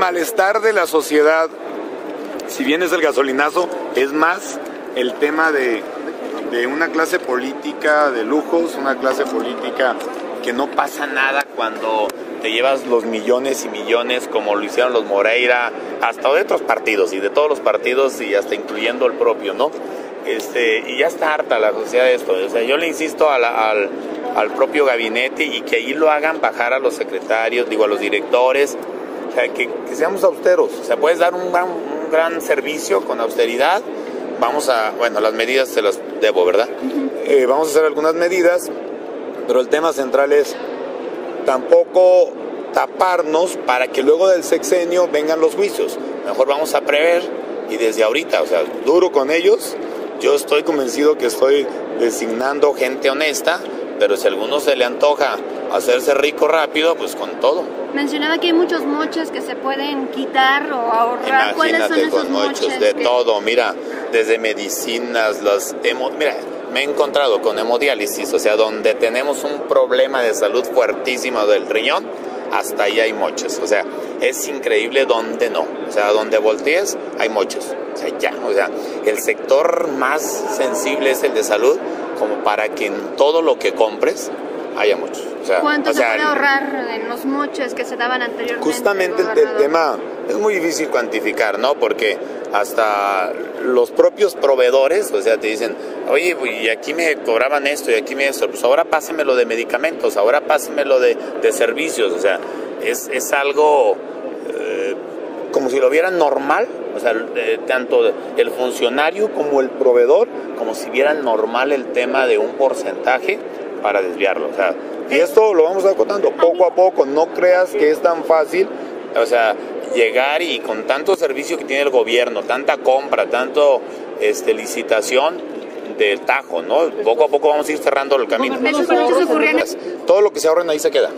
malestar de la sociedad, si bien es el gasolinazo, es más el tema de, una clase política de lujos, una clase política que no pasa nada cuando te llevas los millones y millones como lo hicieron los Moreira, hasta de otros partidos y de todos los partidos y hasta incluyendo el propio, ¿no? Este, y ya está harta la sociedad de esto. O sea, yo le insisto al, al, propio gabinete y que ahí lo hagan bajar a los secretarios, digo, a los directores, o sea, que, seamos austeros. O sea, puedes dar un gran, un gran servicio con austeridad. Vamos a, bueno, las medidas se las debo, ¿verdad? Eh, vamos a hacer algunas medidas, pero el tema central es tampoco taparnos para que luego del sexenio vengan los juicios. Mejor vamos a prever y desde ahorita, o sea, duro con ellos. Yo estoy convencido que estoy designando gente honesta, pero si a alguno se le antoja hacerse rico rápido, pues con todo. Mencionaba que hay muchos moches que se pueden quitar o ahorrar. ¿Cuáles son esos con moches? De todo, mira, desde medicinas, los mira, me he encontrado con hemodiálisis, o sea, donde tenemos un problema de salud fuertísimo del riñón, hasta ahí hay moches. O sea, es increíble donde no. O sea, donde voltees hay moches. O sea, ya. O sea, el sector más sensible es el de salud, como para que en todo lo que compres haya mochos. O sea, ¿Cuánto se puede ahorrar en los moches que se daban anteriormente? Justamente el tema es muy difícil cuantificar, ¿no? Porque hasta los propios proveedores, o sea, te dicen, oye, y aquí me cobraban esto y aquí me esto, pues ahora pásenmelo de medicamentos, ahora pásenmelo de, de servicios, o sea, es, es algo eh, como si lo vieran normal, o sea, tanto el funcionario como el proveedor, como si vieran normal el tema de un porcentaje para desviarlo, o sea, y esto lo vamos acotando poco a poco, no creas que es tan fácil, o sea, llegar y con tanto servicio que tiene el gobierno, tanta compra, tanto este, licitación de tajo, ¿no? Poco a poco vamos a ir cerrando el camino. Todo lo que se ahorren ahí se queda.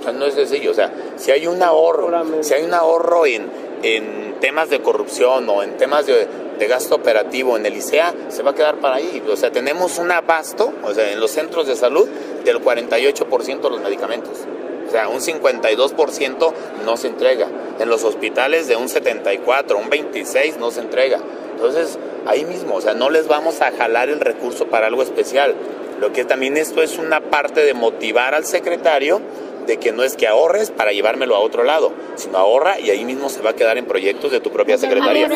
O sea, no es sencillo. O sea, si hay un ahorro, si hay un ahorro en, en temas de corrupción o en temas de, de gasto operativo en el ICEA, se va a quedar para ahí. O sea, tenemos un abasto, o sea, en los centros de salud del 48% de los medicamentos. O sea, un 52% no se entrega. En los hospitales de un 74, un 26 no se entrega. Entonces, ahí mismo, o sea, no les vamos a jalar el recurso para algo especial. Lo que también esto es una parte de motivar al secretario de que no es que ahorres para llevármelo a otro lado, sino ahorra y ahí mismo se va a quedar en proyectos de tu propia secretaría.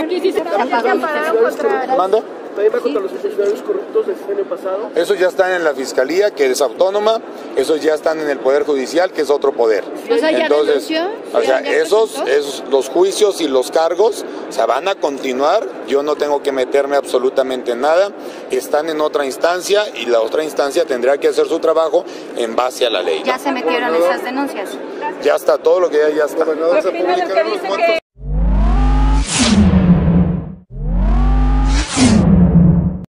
¿Mando? contra los funcionarios corruptos del año pasado? Esos ya están en la fiscalía, que es autónoma, esos ya están en el Poder Judicial, que es otro poder. O sea, Entonces, o sea, esos, esos, los juicios y los cargos, o sea, van a continuar, yo no tengo que meterme absolutamente en nada, están en otra instancia y la otra instancia tendrá que hacer su trabajo en base a la ley. ¿Ya se metieron esas denuncias? Ya está, todo lo que ya, ya está.